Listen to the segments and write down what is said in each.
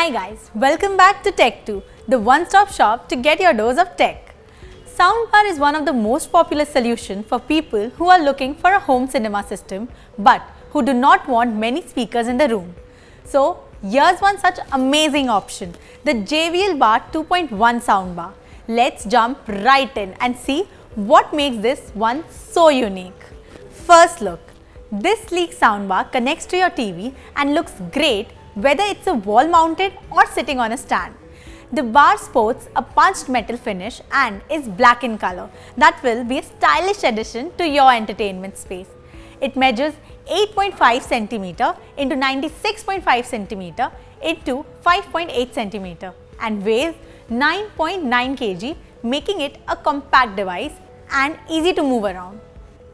Hi guys, welcome back to Tech2, the one-stop shop to get your dose of tech. Soundbar is one of the most popular solutions for people who are looking for a home cinema system but who do not want many speakers in the room. So here's one such amazing option, the JBL Bar 2.1 soundbar. Let's jump right in and see what makes this one so unique. First look, this sleek soundbar connects to your TV and looks great whether it's a wall mounted or sitting on a stand. The bar sports a punched metal finish and is black in color. That will be a stylish addition to your entertainment space. It measures 8.5 cm into 96.5 cm into 5.8 cm and weighs 9.9 kg making it a compact device and easy to move around.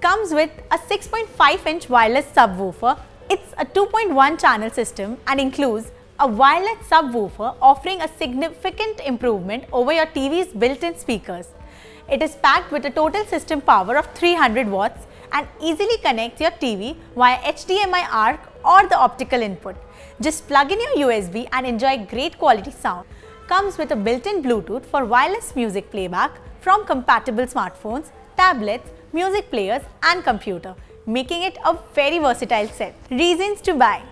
Comes with a 6.5 inch wireless subwoofer. It's a 2.1 channel system and includes a wireless subwoofer offering a significant improvement over your TV's built-in speakers. It is packed with a total system power of 300 watts and easily connects your TV via HDMI ARC or the optical input. Just plug in your USB and enjoy great quality sound. Comes with a built-in Bluetooth for wireless music playback from compatible smartphones, tablets, music players and computer, making it a very versatile set. Reasons to buy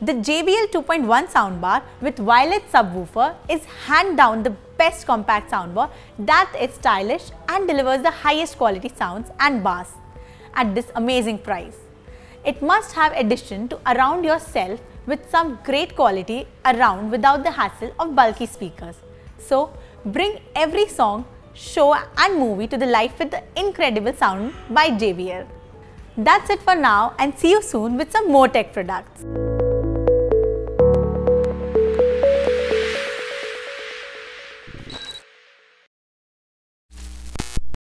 the JBL 2.1 soundbar with wireless subwoofer is hand down the best compact soundbar that is stylish and delivers the highest quality sounds and bass at this amazing price. It must have addition to around yourself with some great quality around without the hassle of bulky speakers. So bring every song, show and movie to the life with the incredible sound by JBL. That's it for now and see you soon with some more tech products.